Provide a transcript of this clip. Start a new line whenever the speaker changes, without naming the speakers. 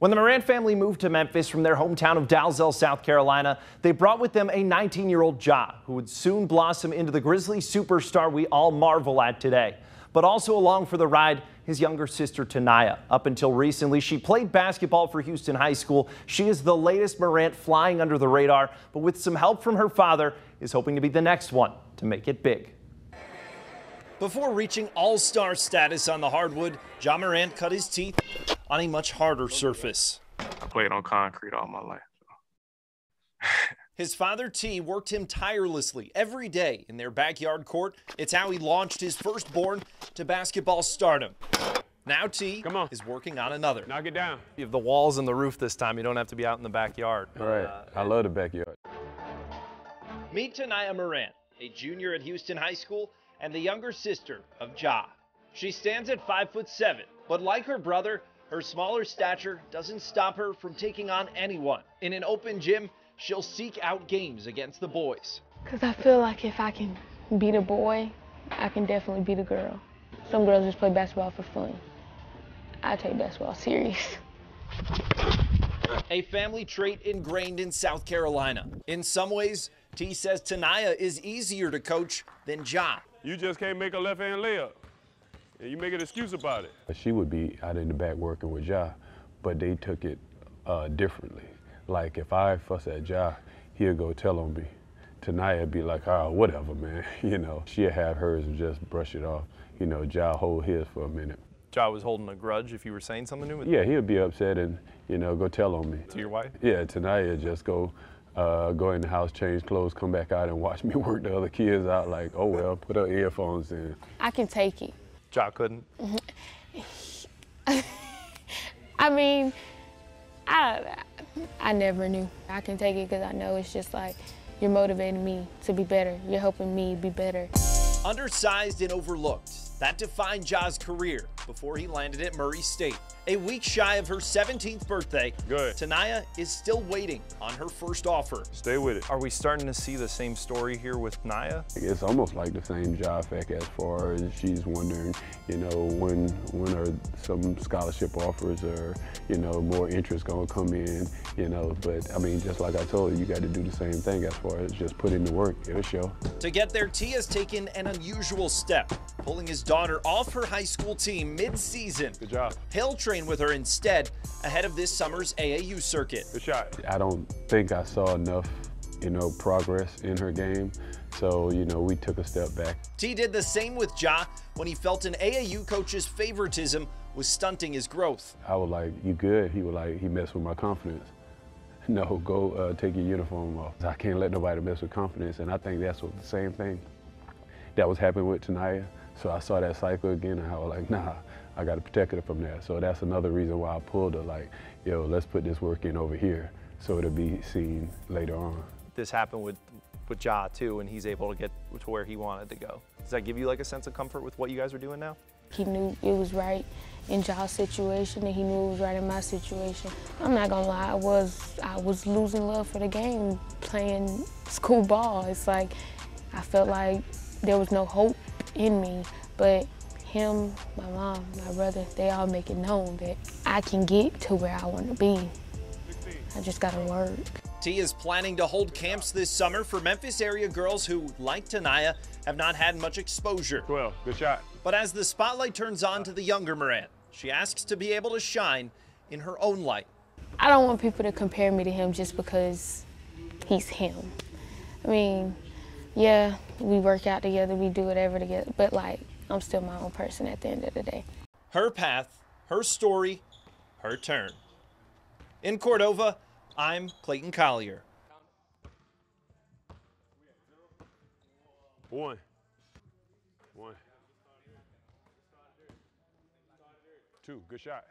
When the Morant family moved to Memphis from their hometown of Dalzell, South Carolina, they brought with them a 19-year-old Ja, who would soon blossom into the Grizzly superstar we all marvel at today. But also along for the ride, his younger sister Teniya. Up until recently, she played basketball for Houston High School. She is the latest Morant flying under the radar, but with some help from her father, is hoping to be the next one to make it big. Before reaching all-star status on the hardwood, Ja Morant cut his teeth on a much harder surface.
I played on concrete all my life.
So. his father Tee worked him tirelessly every day in their backyard court. It's how he launched his firstborn to basketball stardom. Now Tee
Come on.
is working on another.
Knock it down.
You have the walls and the roof this time. You don't have to be out in the backyard.
All right. Uh, I love the backyard.
Meet Teniya Morant, a junior at Houston High School and the younger sister of Ja. She stands at 5 foot 7, but like her brother, her smaller stature doesn't stop her from taking on anyone. In an open gym, she'll seek out games against the boys.
Because I feel like if I can beat a boy, I can definitely beat a girl. Some girls just play basketball for fun. I take basketball serious.
A family trait ingrained in South Carolina. In some ways, Tee says Teniya is easier to coach than Ja.
You just can't make a left hand layup. And you make an excuse about it.
She would be out in the back working with Ja, but they took it uh, differently. Like if I fuss at Ja, he'll go tell on me. Teniya would be like, oh, whatever, man. You know, she'll have hers and just brush it off. You know, Ja hold his for a minute.
Ja was holding a grudge if you were saying something to him?
Yeah, he'd be upset and, you know, go tell on me.
To your wife?
Yeah, Teniya just go uh, go in the house, change clothes, come back out and watch me work the other kids out like, oh well, put her earphones in.
I can take it.
Ja couldn't?
I mean, I, I never knew. I can take it because I know it's just like, you're motivating me to be better. You're helping me be better.
Undersized and overlooked. That defined Ja's career before he landed at Murray State. A week shy of her 17th birthday,
Good.
Teniya is still waiting on her first offer.
Stay with it.
Are we starting to see the same story here with Naya?
It's almost like the same job fact as far as she's wondering, you know, when when are some scholarship offers or, you know, more interest gonna come in, you know, but I mean, just like I told you, you got to do the same thing as far as just put in the work, it'll show.
To get there, Tee has taken an unusual step, pulling his daughter off her high school team mid-season.
Good job.
He'll train with her instead ahead of this summer's AAU circuit.
Good shot.
I don't think I saw enough, you know, progress in her game. So, you know, we took a step back.
Tee did the same with Ja when he felt an AAU coach's favoritism was stunting his growth.
I was like, you good? He was like, he messed with my confidence. No, go uh, take your uniform off. I can't let nobody mess with confidence, and I think that's what the same thing that was happening with Teniya. So I saw that cycle again, and I was like, nah, I got to protect her from that. So that's another reason why I pulled her, like, yo, let's put this work in over here so it'll be seen later on.
This happened with, with Ja, too, and he's able to get to where he wanted to go. Does that give you like a sense of comfort with what you guys are doing now?
He knew it was right in Ja's situation and he knew it was right in my situation. I'm not gonna lie, I was I was losing love for the game playing school ball. It's like I felt like there was no hope in me, but him, my mom, my brother, they all make it known that I can get to where I want to be. I just gotta work.
Tee is planning to hold camps this summer for Memphis area girls who, like Teniya, have not had much exposure.
12, good shot.
But as the spotlight turns on to the younger Morant, she asks to be able to shine in her own light.
I don't want people to compare me to him just because he's him. I mean, yeah, we work out together, we do whatever together, but like, I'm still my own person at the end of the day.
Her path, her story, her turn. In Cordova, I'm Clayton Collier.
One. One. Two, good shot.